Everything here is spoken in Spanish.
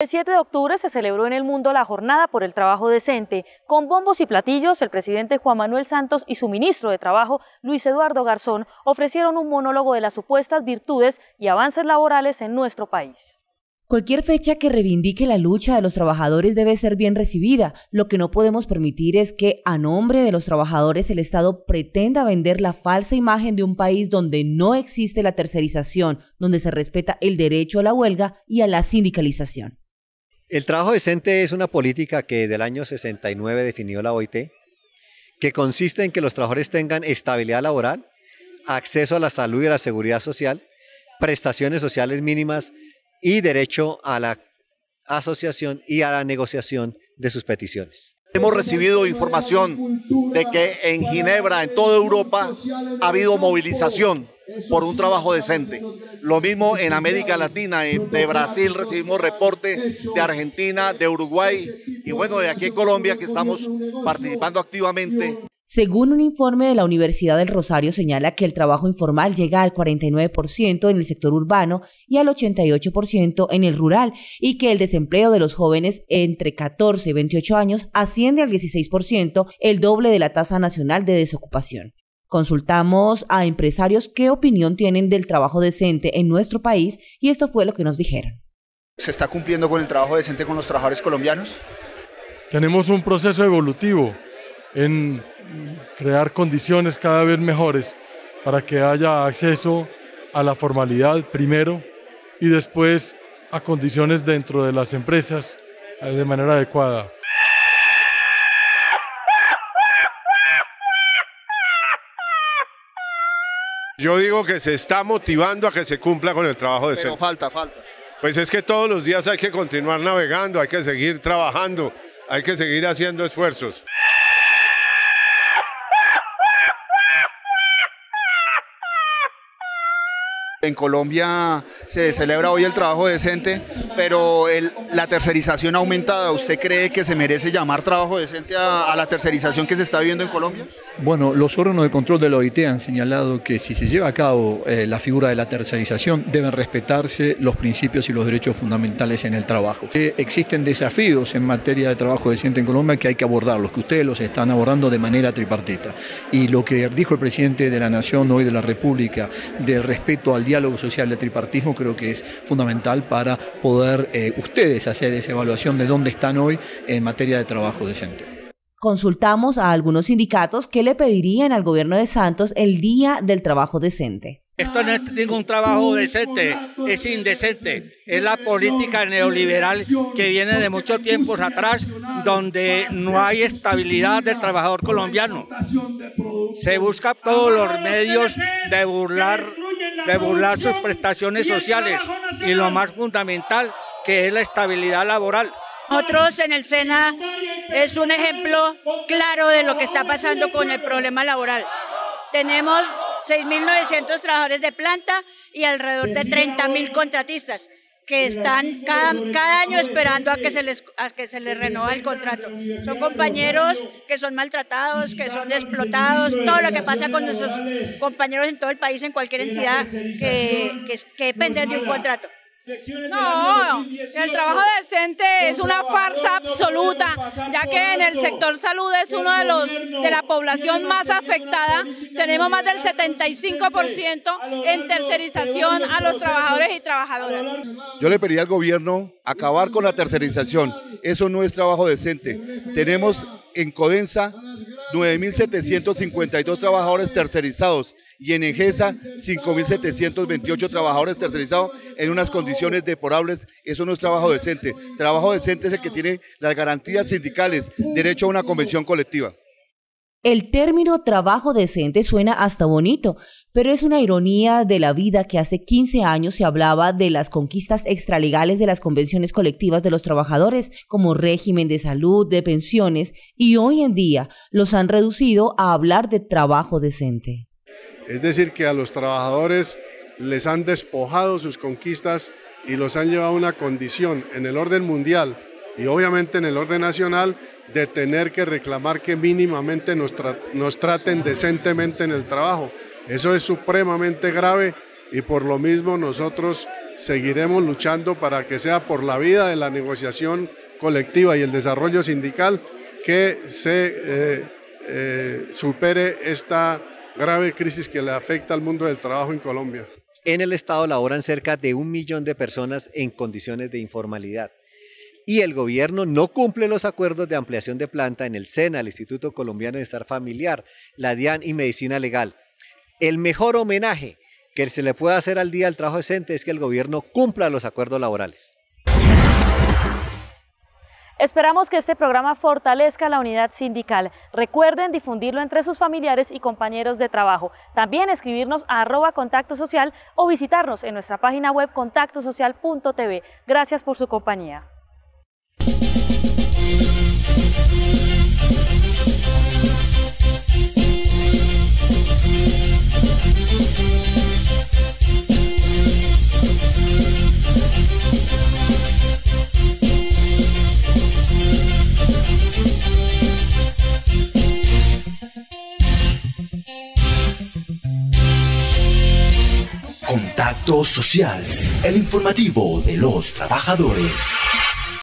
El 7 de octubre se celebró en el mundo la Jornada por el Trabajo Decente. Con bombos y platillos, el presidente Juan Manuel Santos y su ministro de Trabajo, Luis Eduardo Garzón, ofrecieron un monólogo de las supuestas virtudes y avances laborales en nuestro país. Cualquier fecha que reivindique la lucha de los trabajadores debe ser bien recibida. Lo que no podemos permitir es que, a nombre de los trabajadores, el Estado pretenda vender la falsa imagen de un país donde no existe la tercerización, donde se respeta el derecho a la huelga y a la sindicalización. El trabajo decente es una política que del año 69 definió la OIT, que consiste en que los trabajadores tengan estabilidad laboral, acceso a la salud y a la seguridad social, prestaciones sociales mínimas y derecho a la asociación y a la negociación de sus peticiones. Hemos recibido información de que en Ginebra, en toda Europa, ha habido movilización por un trabajo decente. Lo mismo en América Latina, de Brasil recibimos reporte, de Argentina, de Uruguay y bueno, de aquí en Colombia que estamos participando activamente. Según un informe de la Universidad del Rosario señala que el trabajo informal llega al 49% en el sector urbano y al 88% en el rural y que el desempleo de los jóvenes entre 14 y 28 años asciende al 16%, el doble de la tasa nacional de desocupación. Consultamos a empresarios qué opinión tienen del trabajo decente en nuestro país y esto fue lo que nos dijeron. ¿Se está cumpliendo con el trabajo decente con los trabajadores colombianos? Tenemos un proceso evolutivo en crear condiciones cada vez mejores para que haya acceso a la formalidad primero y después a condiciones dentro de las empresas eh, de manera adecuada. Yo digo que se está motivando a que se cumpla con el trabajo de Pero falta, falta. Pues es que todos los días hay que continuar navegando, hay que seguir trabajando, hay que seguir haciendo esfuerzos. En Colombia se celebra hoy el trabajo decente, pero la tercerización aumentada, ¿usted cree que se merece llamar trabajo decente a, la tercerización que se está viviendo en Colombia? Bueno, los órganos de control de la OIT han señalado que si se lleva a cabo eh, la figura de la tercerización, deben respetarse los principios y los derechos fundamentales en el trabajo. existen desafíos en materia de trabajo decente en Colombia que hay que abordar, los que ustedes los están abordando de manera tripartita. Y lo que dijo el presidente de la Nación hoy de la República del respeto al diálogo social del tripartismo creo que es fundamental para poder eh, ustedes hacer esa evaluación de dónde están hoy en materia de trabajo decente. Consultamos a algunos sindicatos que le pedirían al gobierno de Santos el Día del Trabajo Decente. Esto no es ningún trabajo decente, es indecente. Es la política neoliberal que viene de muchos tiempos atrás, donde no hay estabilidad del trabajador colombiano. Se busca todos los medios de burlar de burlar sus prestaciones sociales y lo más fundamental que es la estabilidad laboral. Nosotros en el SENA es un ejemplo claro de lo que está pasando con el problema laboral. Tenemos 6.900 trabajadores de planta y alrededor de 30.000 contratistas que están cada, año esperando a que, se les, a que se les renueva el contrato. Son compañeros que son maltratados, que son explotados, todo lo que pasa con nuestros compañeros en todo el país, en cualquier entidad que, que, dependen de un contrato. No, el trabajo decente es una farsa absoluta, ya que en el sector salud es uno de los de la población más afectada. Tenemos más del 75% en tercerización a los trabajadores y trabajadoras. Yo le pedí al gobierno acabar con la tercerización. Eso no es trabajo decente. Tenemos en Codensa 9.752 trabajadores tercerizados y en EGESA 5.728 trabajadores tercerizados en unas condiciones deplorables. Eso no es trabajo decente. Trabajo decente es el que tiene las garantías sindicales, derecho a una convención colectiva. El término trabajo decente suena hasta bonito, pero es una ironía de la vida que hace 15 años se hablaba de las conquistas extralegales de las convenciones colectivas de los trabajadores, como régimen de salud, de pensiones, y hoy en día los han reducido a hablar de trabajo decente. Es decir, que a los trabajadores les han despojado sus conquistas y los han llevado a una condición en el orden mundial y obviamente en el orden nacional de tener que reclamar que mínimamente nos, traten decentemente en el trabajo. Eso es supremamente grave y por lo mismo nosotros seguiremos luchando para que sea por la vida de la negociación colectiva y el desarrollo sindical que se eh, eh, supere esta grave crisis que le afecta al mundo del trabajo en Colombia. En el Estado laboran cerca de un millón de personas en condiciones de informalidad. Y el gobierno no cumple los acuerdos de ampliación de planta en el SENA, el Instituto Colombiano de Estar Familiar, la DIAN y Medicina Legal. El mejor homenaje que se le puede hacer al día del trabajo decente es que el gobierno cumpla los acuerdos laborales. Esperamos que este programa fortalezca la unidad sindical. Recuerden difundirlo entre sus familiares y compañeros de trabajo. También escribirnos a arroba contacto social o visitarnos en nuestra página web contactosocial.tv. Gracias por su compañía. Contacto Social, el informativo de los trabajadores.